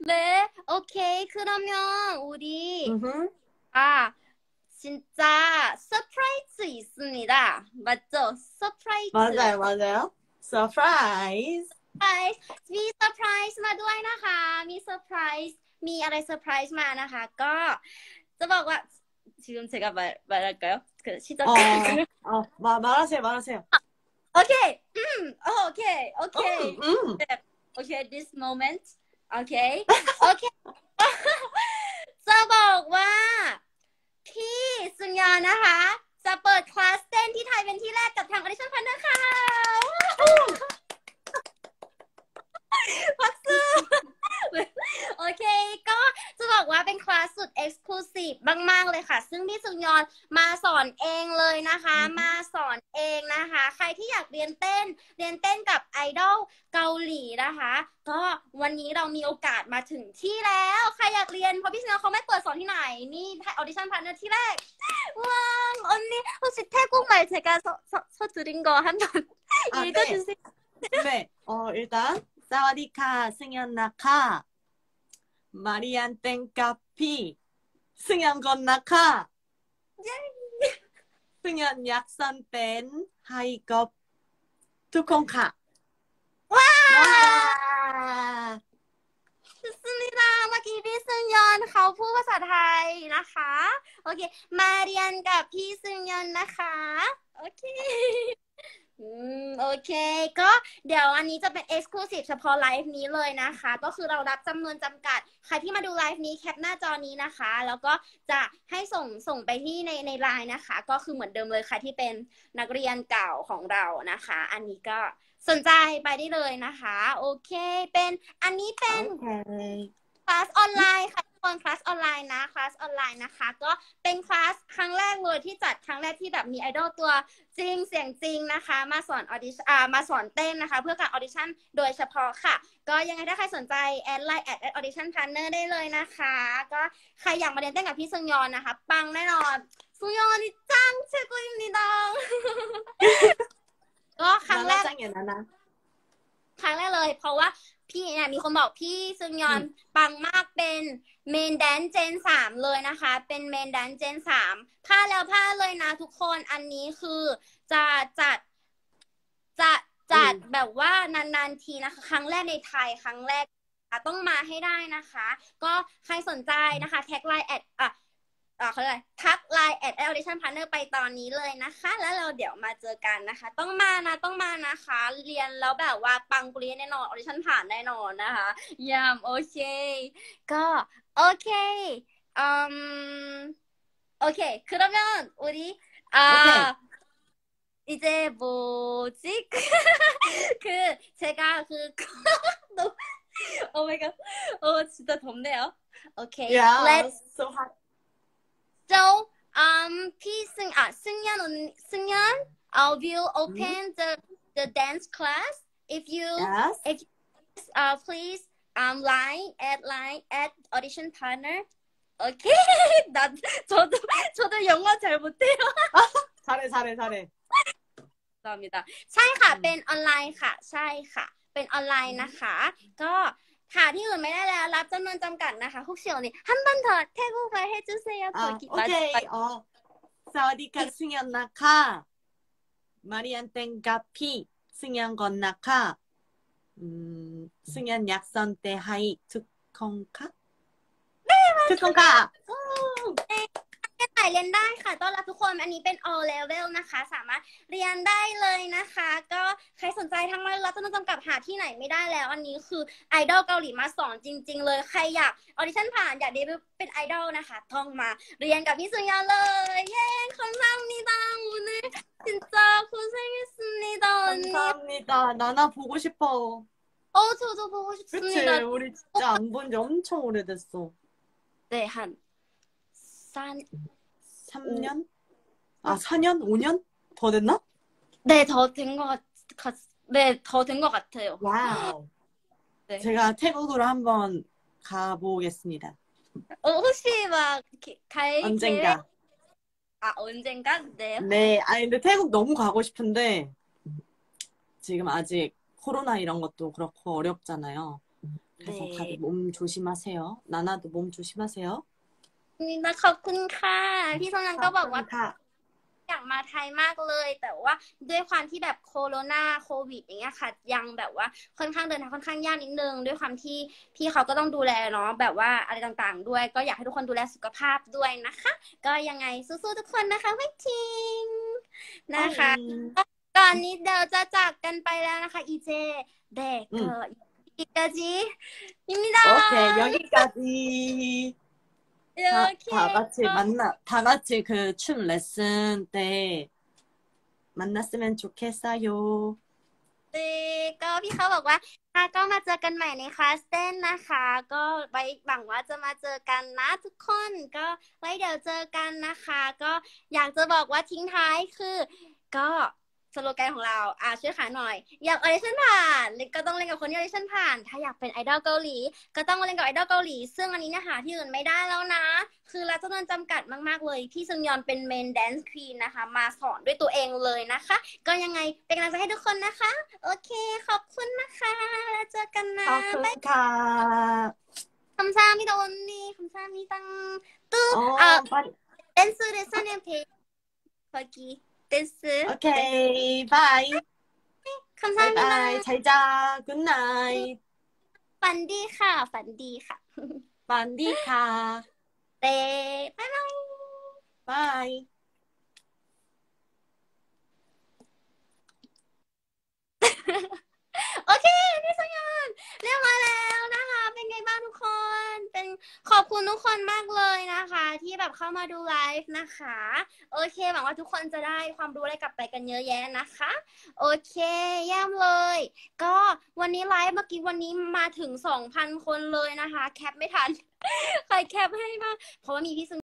네, 오케이. 그러면 우리 음흠. 아 진짜 서프라이즈 있습니다. 맞죠? 서프라이즈. 맞아요, 맞아요. 서프라이즈. ไพรส์มีเซอร์ไพรส์มาด้วยนะคะ มีเซอร์ไพรส์มีอะไรเซอร์ไพรส์มานะคะ ก็จะบอกว่า지금제가말말할까요그시작 어, 어, 마, 말하세요, 말하세요. 오케이 음 오케이 오케이 음, 음. okay this moment Okay okay จะบอกว่า พี่สุญญานะคะ จะเปิดคลาสเต้นที่ไทยเป็นที่แรกกับทาง Audition Partner ค่ะพักซูโอเค ก็จะบอกว่าเป็นคลาสสุด Exclusive มาก ๆ เลยค่ะ ซึ่งพี่สุญญอนมาสอนเองเลยนะคะ มา อนเองนะคะ ใครที่อยากเรียนเต้น เรียนเต้นกับไอดอลเกาหลีนะคะ ก็วันนี้เรามีโอกาสมาถึงที่แล้ว ใครอยากเรียนเพราะพี่สุญญอนเขาไม่เปิดสอนที่ไหน นี่ออดิชั่นพาร์ทเนอร์ที่แรก ว้าว언니혹시태국말제가서서서들은거한번 아, 네. 읽어주세요. 네, 어, 일단, 사와디카, 승연나카, 마리안 땡카피, 승연 건나카, 승연 약선 땐, 하이겁, 투콩카. 와! 와! สุดๆนะเมื่อกี้พี่ซึงยอนเขาพูดภาษาไทยนะคะ โอเค มาเรียนกับพี่ซึงยอนนะคะ โอเค อืมโอเค ก็เดี๋ยวอันนี้จะเป็น Exclusive เฉพาะไลฟ์นี้เลยนะคะ ก็คือเรารับจำนวนจำกัด ใครที่มาดูไลฟ์นี้แคปหน้าจอนี้นะคะ แล้วก็จะให้ส่งส่งไปที่ในในไลน์นะคะ ก็คือเหมือนเดิมเลยใครที่เป็นนักเรียนเก่าของเรานะคะ อันนี้ก็สนใจไปได้เลยนะคะ โอเค เป็นอันนี้เป็นคลาสออนไลน์ค่ะ คนคลาสออนไลน์นะคลาสออนไลน์นะคะ ก็เป็นคลาสครั้งแรกเลยที่จัดครั้งแรกที่แบบมีไอดอลตัวจริงเสียงจริงนะคะ มาสอนออดิชั่นมาสอนเต้นนะคะ เพื่อการออดิชั่นโดยเฉพาะค่ะ ก็ยังไงถ้าใครสนใจแอดไลน์แอดแอดออดิชั่นพาร์เนอร์ได้เลยนะคะ ก็ใครอยากมาเรียนเต้นกับพี่ซึงยอนนะคะ ปังแน่นอนซึงยอนนี่จังเชกุยนี่ดองก็ครั้งแรกอย่างนั้นนะ ครั้งแรกเลย เพราะว่าพี่เนี่ยมีคนบอกพี่ซึงยอนอืมปังมากเป็นเมนแดนเจนสามเลยนะคะ เป็นเมนแดนเจนสามพลาดแล้วพลาดเลยนะทุกคนอันนี้คือจะจัดจะจัดแบบว่านานๆทีนะคะ ครั้งแรกในไทยครั้งแรกต้องมาให้ได้นะคะ ก็ใครสนใจนะคะ ทักไลน์แอดอะอ่า เขาเรียกอะไรทักไลน์แอดออดิชั่นพาร์เนอร์ไปตอนนี้เลยนะคะ แล้วเราเดี๋ยวมาเจอกันนะคะ ต้องมานะต้องมานะคะ เรียนแล้วแบบว่าปังปรีแน่นอนออดิชั่นผ่านแน่นอนนะคะยามโอเค ก็โอเคอืมโอเค그러면우리아 이제 뭐지? 그 제가 그 너무 오 마이 갓. 어 진짜 덥네요. 오케이. Yeah, Let's so hot. so um 피승 아 승연 언니 승연 I will open the the dance class if you Yes. if you, uh please um line at line at audition partner. 오케이. 나 저도 저도 영어 잘 못해요. 잘해, 잘해, 잘해. ตามนี้ตาใช่ค่ะ อืม เป็นออนไลน์ค่ะ ใช่ค่ะ เป็นออนไลน์นะคะ ก็หาที่อื่นไม่ได้แล้ว รับจำนวนจำกัดนะคะคุกเชียวนี่ฮันบันเถอะเทกุมาให้จูเซีย 아, ขอกินมา 오케이. 어. 사와디카, 승연나카, 마리안 땡카피, 승연 건나카, 음, 승연 약선 때 하이, 투콩카? 네, 투콩카! เรียนไหนเรียนได้ค่ะ ต้อนรับทุกคน อันนี้เป็น all level นะคะ สามารถเรียนได้เลยนะคะ ก็ใครสนใจทั้งมารับจำนวนจำกัดหาที่ไหนไม่ได้แล้ว อันนี้คือไอดอลเกาหลีมาสอนจริง ๆ เลย ใครอยากออดิชั่นผ่าน อยากเดบิวต์เป็นไอดอลนะคะ ต้องมาเรียนกับพี่สุยาเลย เย้ขอบคุณนิดังวันนี้จินจ้าคุณเซมิสนิดาวันนี้ 감사합니다. 나나 보고 싶어. โอ้저도 보고 그치? 싶습니다 우리 진짜 안 본 지 엄청 오래됐어. 네, 한 3, 3년? 아, 4년? 5년? 더 됐나? 네, 더 된 것 같, 같, 네, 더 된 것 같아요. 와우. 네. 제가 태국으로 한번 가보겠습니다. 어, 혹시 막, 이렇게 갈 계획? 언젠가. 아, 언젠가? 네. 네, 아니, 근데 태국 너무 가고 싶은데, 지금 아직 코로나 이런 것도 그렇고 어렵잖아요. 그래서 네. 다들 몸 조심하세요. 나나도 몸 조심하세요. นะขอบคุณค่ะพี่สงนันก็บอกว่าอยากมาไทยมากเลย แต่ว่าด้วยความที่แบบโคโรนาโควิด อย่างเงี้ยค่ะ ยังแบบว่าค่อนข้างเดินทางค่อนข้างยากนิดนึง ด้วยความที่พี่เขาก็ต้องดูแลเนาะแบบว่าอะไรต่างๆ ด้วย ก็อยากให้ทุกคนดูแลสุขภาพด้วยนะคะ ก็ยังไงสู้ๆทุกคนนะคะไว้ทิงนะคะตอนนี้เดี๋ยวจะจากกันไปแล้วนะคะอีเจเด็กเกิดอีกาจียินดีด้โอเคยอยิกาจี 다, เค 다 같이 만나 다 같이 그 춤 레슨 때 만났으면 좋겠어요. เด็กก็พี่เขาบอกว่าค่ะก็มาเจอกันใหม่ในคลาสเต้นนะคะ ก็ไว้หวังว่าจะมาเจอกันนะทุกคน ก็ไว้เดี๋ยวเจอกันนะคะ ก็อยากจะบอกว่าทิ้งท้ายคือ ก็ สโลแกนของเราอ่าช่วยขายหน่อย อยากออดิชั่นผ่านก็ต้องเรียนกับคนที่ออดิชั่นผ่าน ถ้าอยากเป็นไอดอลเกาหลี ก็ต้องเรียนกับไอดอลเกาหลี ซึ่งอันนี้เนี่ยหาที่อื่นไม่ได้แล้วนะ คือเรารับจำนวนจำกัดมาก ๆ เลย พี่ซึงยอนเป็น main dance queen นะคะ มาสอนด้วยตัวเองเลยนะคะ ก็ยังไงเป็นกำลังใจให้ทุกคนนะคะ โอเค ขอบคุณนะคะ แล้วเจอกันนะขอบคุณค่ะคำสามิโดนนี่คำสามิตังตู้อ่าเดนซ์เดนซ์เนี่ยเพย์เมื่อกี้ です오케이 바이 감사합니다 바이 잘자 굿나잇 반디카 반디카 반디카 네 바이바이 바이 ทุกคนมากเลยนะคะ ที่แบบเข้ามาดูไลฟ์นะคะ โอเคหวังว่าทุกคนจะได้ความรู้อะไรกลับไปกันเยอะแยะนะคะ โอเคเยี่ยมเลย ก็วันนี้ไลฟ์เมื่อกี้วันนี้มาถึง 2,000 คนเลยนะคะ แคปไม่ทัน ใครแคปให้บ้างเพราะว่ามีพี่ซึง